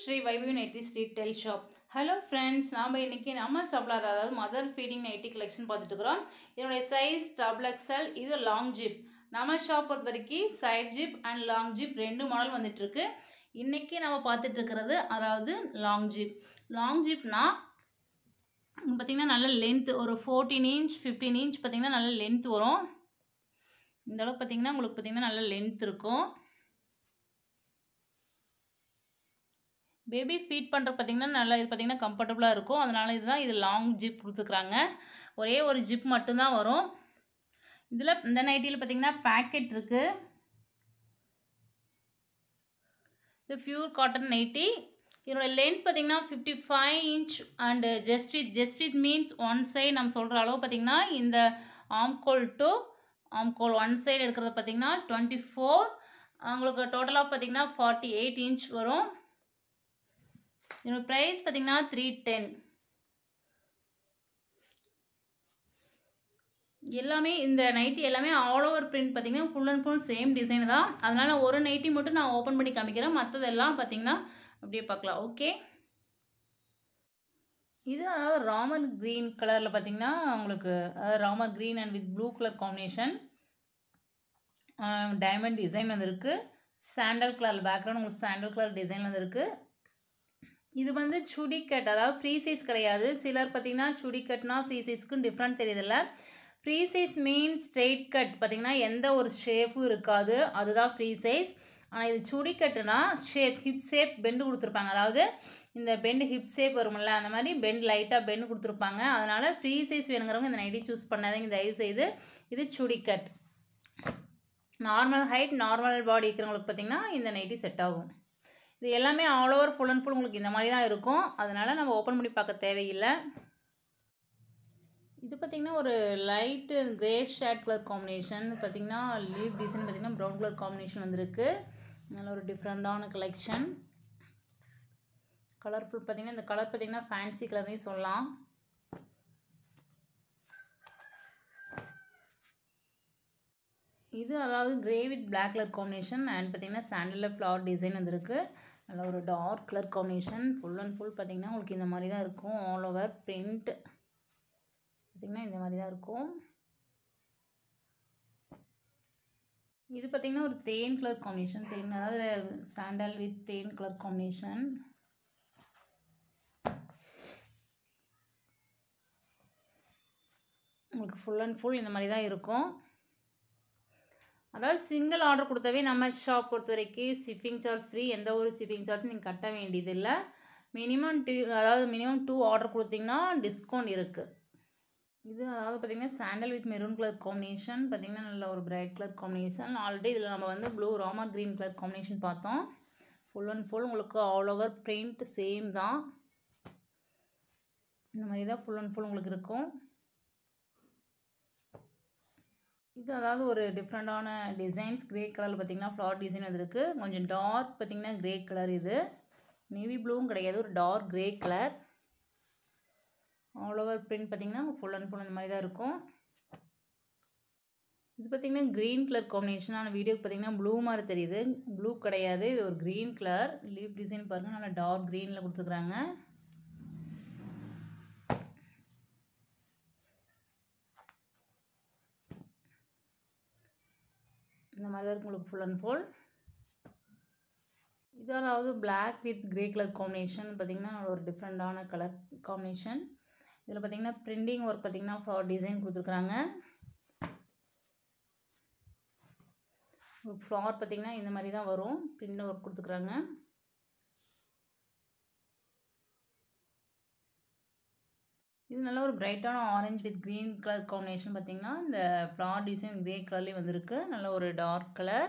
Sri Vaibhavi nighty street டெல் shop. Hello friends நாம் இன்றைக்கி நம்ம ஷாப்பில் அதாவது மதர் ஃபீடிங் நைட்டி கலெக்ஷன் பார்த்துட்டு இருக்கிறோம். இதனுடைய சைஸ் டபுள் எக்ஸல் இது லாங் ஜிப் நம்ம ஷாப் பொறுத்த வரைக்கும் side zip and long zip ரெண்டு மாடல் வந்துட்டுருக்கு இன்றைக்கி நம்ம பார்த்துட்டு இருக்கிறது அதாவது லாங் ஜிப் லாங் ஜிப்னா பார்த்திங்கன்னா நல்ல லென்த் ஒரு ஃபோர்டீன் இன்ச் ஃபிஃப்டீன் இன்ச் பார்த்திங்கன்னா நல்ல லென்த் வரும். இந்த அளவுக்கு பார்த்திங்கன்னா உங்களுக்கு பார்த்திங்கன்னா நல்ல லென்த் இருக்கும். பேபி ஃபீட் பண்ணுற பார்த்திங்கன்னா நல்லா இது பார்த்திங்கன்னா கம்ஃபர்டபுளாக இருக்கும். அதனால் இதுதான் இது லாங் ஜிப் கொடுத்துருக்குறாங்க. ஒரே ஒரு ஜிப் மட்டும்தான் வரும். இதில் இந்த நைட்டியில் பார்த்திங்கன்னா பேக்கெட் இருக்குது இது ப்யூர் காட்டன் நைட்டி இதோட லென்த் பார்த்திங்கன்னா fifty five inch and just with just it means one side நம்ம சொல்கிற அளவு பார்த்திங்கன்னா இந்த ஆம்கோல் டு ஆம்கோல் ஒன் சைடு எடுக்கிறது பார்த்திங்கன்னா டுவெண்ட்டி ஃபோர் உங்களுக்கு டோட்டலாக பார்த்திங்கன்னா ஃபார்ட்டி எயிட் இன்ச் வரும். இதோட ப்ரைஸ் பார்த்தீங்கன்னா த்ரீ டென் எல்லாமே இந்த நைட்டி எல்லாமே ஆல் ஓவர் பிரிண்ட் பார்த்தீங்கன்னா full and full same design தான். அதனால் ஒரு நைட்டி மட்டும் நான் ஓப்பன் பண்ணி காமிக்கிறேன். மற்றதெல்லாம் பார்த்தீங்கன்னா அப்படியே பார்க்கலாம். ஓகே இது அதாவது ராமர் க்ரீன் கலரில் பார்த்தீங்கன்னா உங்களுக்கு அதாவது Ramar green and with blue colour combination diamond design வந்துருக்கு. சாண்டல் கலர் பேக்ரவுண்ட் உங்களுக்கு சாண்டல் கலர் டிசைன் வந்துருக்கு. இது வந்து சுடிக்கட் அதாவது ஃப்ரீ சைஸ் கிடையாது. சிலர் பார்த்தீங்கன்னா சுடிக்கட்னா ஃப்ரீ சைஸ்க்கும் different தெரியுதில்ல. Free size mean straight cut பார்த்திங்கன்னா எந்த ஒரு ஷேப்பும் இருக்காது. அதுதான் ஃப்ரீ சைஸ் ஆனால் இது சுடிக்கட்டுனா ஷேப் ஹிப் ஷேப் பெண்டு கொடுத்துருப்பாங்க. அதாவது இந்த பெண்டு ஹிப் ஷேப் வரும்ல அந்த மாதிரி பெண்ட் லைட்டாக பெண்டு கொடுத்துருப்பாங்க. அதனால் ஃப்ரீ சைஸ் வேணுங்கிறவங்க இந்த நைட்டி சூஸ் பண்ணாதீங்க. தயவு செய்து இது சுடிக்கட். நார்மல் ஹைட் நார்மல் பாடி இருக்கிறவங்களுக்கு பார்த்திங்கன்னா இந்த நைட்டி செட் ஆகும். இது எல்லாமே all over full and full உங்களுக்கு இந்த மாதிரி தான் இருக்கும். அதனால் நம்ம ஓப்பன் பண்ணி பார்க்க தேவையில்லை. இது பார்த்திங்கன்னா ஒரு light grey shade colour combination பார்த்திங்கன்னா லீவ் டிசைன் பார்த்திங்கன்னா ப்ரௌன் கலர் காம்பினேஷன் வந்திருக்கு. நல்ல ஒரு டிஃப்ரெண்ட்டான கலெக்ஷன் கலர்ஃபுல் பார்த்திங்கன்னா இந்த கலர் பார்த்திங்கன்னா ஃபேன்சி கலர்னே சொல்லலாம். இது அதாவது grey with black colour combination and பார்த்திங்கன்னா சாண்டலில் ஃப்ளவர் டிசைன் வந்துருக்கு. நல்ல ஒரு dark colour combination full and full பார்த்திங்கன்னா உங்களுக்கு இந்த மாதிரி தான் இருக்கும். ஆல் ஓவர் பிரிண்ட் பார்த்திங்கன்னா இந்த மாதிரி தான் இருக்கும். இது பார்த்திங்கன்னா ஒரு தேன் கலர் காம்பினேஷன் தேன் அதாவது சாண்டல் வித் தேன் கலர் காம்பினேஷன் உங்களுக்கு ஃபுல் அண்ட் ஃபுல் இந்த மாதிரி தான் இருக்கும். அதாவது சிங்கிள் ஆர்டர் கொடுத்தாவே நம்ம ஷாப் பொறுத்த வரைக்கும் ஷிப்பிங் சார்ஜ் ஃப்ரீ எந்த ஒரு ஷிப்பிங் சார்ஜும் நீங்கள் கட்ட வேண்டியதில்லை. மினிமம் டூ அதாவது மினிமம் டூ ஆர்டர் கொடுத்தீங்கன்னா டிஸ்கவுண்ட் இருக்குது இது அதாவது பார்த்திங்கன்னா sandal with maroon colour combination பார்த்திங்கன்னா நல்ல ஒரு பிரைட் கலர் காம்பினேஷன் ஆல்ரெடி இதில் நம்ம வந்து blue Rama green colour combination பார்த்தோம். ஃபுல் அண்ட் ஃபுல் உங்களுக்கு ஆல் ஓவர் பிரிண்ட் சேம் தான். இந்த மாதிரி தான் ஃபுல் அண்ட் ஃபுல் உங்களுக்கு இருக்கும். இது அதாவது ஒரு டிஃப்ரெண்ட்டான டிசைன்ஸ் க்ரே கலரில் பார்த்திங்கன்னா ஃப்ளார் டிசைன் வந்துருக்கு கொஞ்சம் டார்க் பார்த்திங்கன்னா க்ரே கலர் இது. நேவி ப்ளூவும் கிடையாது. ஒரு dark grey colour all over print பார்த்திங்கன்னா ஃபுல் அண்ட் ஃபுல் இந்த மாதிரி தான் இருக்கும். இது பார்த்திங்கன்னா க்ரீன் கலர் காம்பினேஷன் ஆனால் வீடியோக்கு பார்த்திங்கன்னா ப்ளூ மாதிரி தெரியுது. ப்ளூ கிடையாது. இது ஒரு க்ரீன் கலர் லீவ் டிசைன் பாருங்கள் நல்லா டார்க் க்ரீனில் கொடுத்துருக்குறாங்க. இந்த மாதிரி தான் இருக்கும் உங்களுக்கு ஃபுல் அண்ட் ஃபுல் இதாவது black with grey colour combination பார்த்திங்கன்னா ஒரு டிஃப்ரெண்ட்டான கலர் காம்பினேஷன் இதில் பார்த்திங்கன்னா ப்ரிண்டிங் ஒர்க் பார்த்திங்கன்னா ஃபார் டிசைன் கொடுத்துருக்குறாங்க ஃப்ளவர் பார்த்திங்கன்னா இந்த மாதிரி தான் வரும். ப்ரிண்ட் ஒர்க் கொடுத்துக்குறாங்க இது நல்ல ஒரு பிரைட்டான orange with green colour combination பார்த்திங்கன்னா இந்த ஃப்ளார் டிசைன் க்ரே கலர்லேயும் வந்திருக்கு. நல்ல ஒரு dark colour.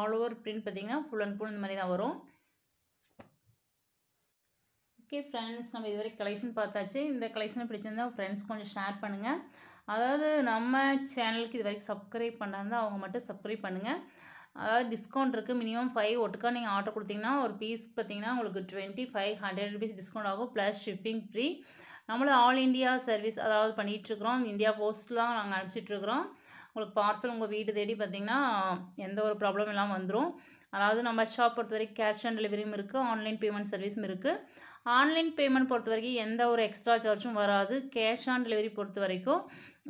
All over print பார்த்திங்கன்னா ஃபுல் அண்ட் ஃபுல் இந்த மாதிரி தான் வரும். ஓகே ஃப்ரெண்ட்ஸ் நம்ம இதுவரை கலெக்ஷன் பார்த்தாச்சு. இந்த கலெக்ஷனை பிடிச்சிருந்தா ஃப்ரெண்ட்ஸ் கொஞ்சம் ஷேர் பண்ணுங்கள் அதாவது நம்ம சேனலுக்கு இது வரைக்கும் சப்ஸ்கிரைப் பண்ணுறாங்க அவங்க மட்டும் சப்ஸ்கிரைப் பண்ணுங்கள் அதாவது டிஸ்கவுண்ட் இருக்குது மினிமம் ஃபைவ் ஒட்டுக்கா நீங்கள் ஆர்டர் கொடுத்தீங்கன்னா ஒரு பீஸ் பார்த்தீங்கன்னா உங்களுக்கு twenty five hundred rupees discount ஆகும். ப்ளஸ் ஷிப்பிங் ஃப்ரீ நம்மளும் ஆல் இண்டியா சர்வீஸ் அதாவது பண்ணிகிட்ருக்குறோம் இந்தியா போஸ்ட்லாம் நாங்கள் அனுப்பிச்சிட்ருக்குறோம் உங்களுக்கு பார்சல் உங்கள் வீடு தேடி பார்த்தீங்கன்னா எந்த ஒரு ப்ராப்ளம் இல்லாமல் வந்துடும் அதாவது நம்ம ஷாப் பொறுத்த வரைக்கும் கேஷ் ஆன் டெலிவரியும் இருக்குது ஆன்லைன் பேமெண்ட் சர்வீஸும் இருக்குது ஆன்லைன் பேமெண்ட் பொறுத்த வரைக்கும் எந்த ஒரு எக்ஸ்ட்ரா சார்ஜும் வராது. கேஷ் ஆன் டெலிவரி பொறுத்த வரைக்கும்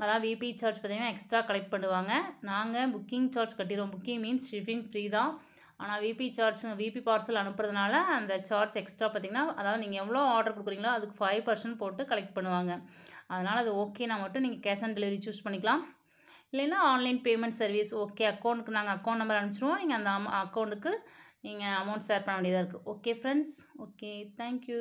அதாவது விபி சார்ஜ் பார்த்திங்கன்னா எக்ஸ்ட்ரா கலெக்ட் பண்ணுவாங்க. நாங்கள் புக்கிங் சார்ஜ் கட்டிடுவோம் புக்கிங் மீன்ஸ் ஷிப்பிங் ஃப்ரீ தான். ஆனால் விபி சார்ஜ் விபி பார்சல் அனுப்புறதுனால அந்த சார்ஜ் எக்ஸ்ட்ரா பார்த்தீங்கன்னா அதாவது நீங்கள் எவ்வளோ ஆர்டர் கொடுக்குறீங்களோ அதுக்கு ஃபைவ் பர்சன்ட் போட்டு கலெக்ட் பண்ணுவாங்க. அதனால் அது ஓகேனா மட்டும் நீங்கள் கேஷ் ஆன் டெலிவரி சூஸ் பண்ணிக்கலாம். இல்லைன்னா ஆன்லைன் பேமெண்ட் சர்வீஸ் ஓகே அக்கௌண்ட்டுக்கு நாங்கள் அக்கௌண்ட் நம்பர் அனுப்பிச்சிடுவோம் நீங்கள் அந்த அக்கௌண்ட்டுக்கு நீங்கள் அமௌண்ட் ஷேர் பண்ண வேண்டியதாக இருக்குது ஓகே ஃப்ரெண்ட்ஸ் ஓகே தேங்க்யூ